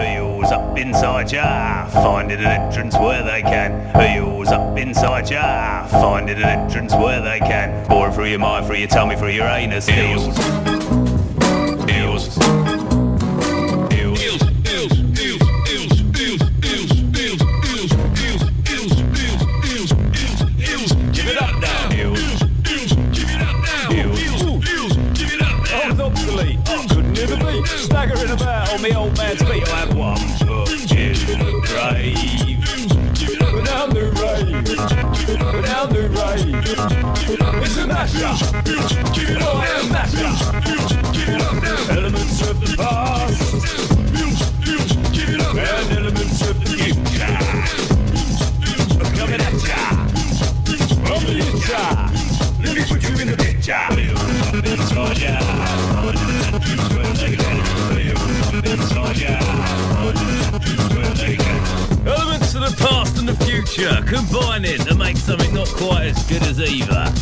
Wheels up inside ya, finding an entrance where they can. Wheels up inside ya, finding an entrance where they can. Boring through your mind, through your tummy, through your anus. Heels. Heels. Heels. Give it up now. Heels. Heels. I was obsolete. Hear the beat. Staggering about on me old man's feet. I have one foot in the grave. Go down the rave. Go down the rave. It's a mashup. Oh, it's a mashup. Elements of the past. And elements of the future. Coming at ya. From the inside. Let me put you in the picture. The future combining to make something not quite as good as either.